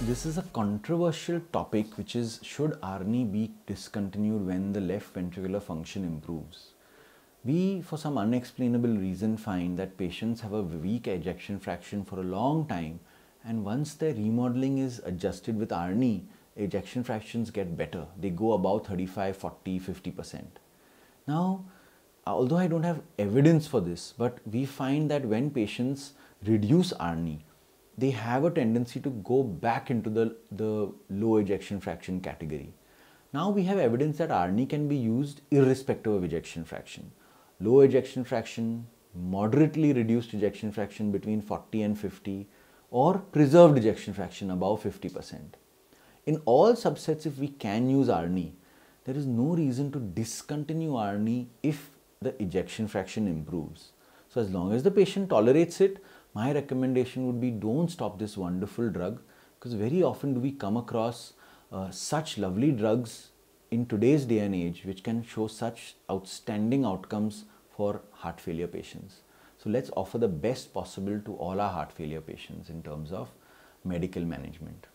this is a controversial topic which is should ARNI be discontinued when the left ventricular function improves? We, for some unexplainable reason, find that patients have a weak ejection fraction for a long time, and once their remodeling is adjusted with ARNI, ejection fractions get better. They go above 35, 40, 50%. Now, although I don't have evidence for this, but we find that when patients reduce ARNI, they have a tendency to go back into the, the low ejection fraction category. Now we have evidence that ARNI can be used irrespective of ejection fraction. Low ejection fraction, moderately reduced ejection fraction between 40 and 50, or preserved ejection fraction above 50%. In all subsets, if we can use ARNI, there is no reason to discontinue ARNI if the ejection fraction improves. So as long as the patient tolerates it, my recommendation would be don't stop this wonderful drug because very often do we come across uh, such lovely drugs in today's day and age which can show such outstanding outcomes for heart failure patients. So let's offer the best possible to all our heart failure patients in terms of medical management.